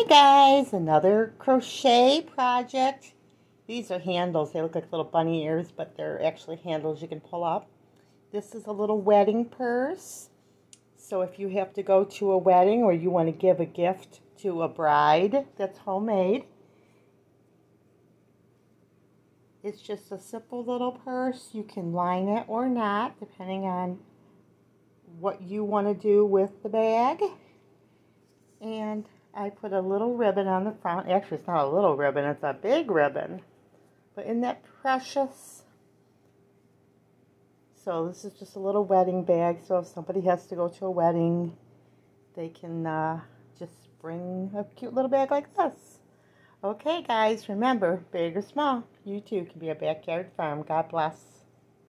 Hi guys, another crochet project. These are handles. They look like little bunny ears, but they're actually handles you can pull up. This is a little wedding purse. So if you have to go to a wedding or you want to give a gift to a bride that's homemade, it's just a simple little purse. You can line it or not, depending on what you want to do with the bag. And I put a little ribbon on the front. Actually, it's not a little ribbon, it's a big ribbon. But isn't that precious? So this is just a little wedding bag. So if somebody has to go to a wedding, they can uh, just bring a cute little bag like this. Okay, guys, remember, big or small, you too can be a backyard farm. God bless.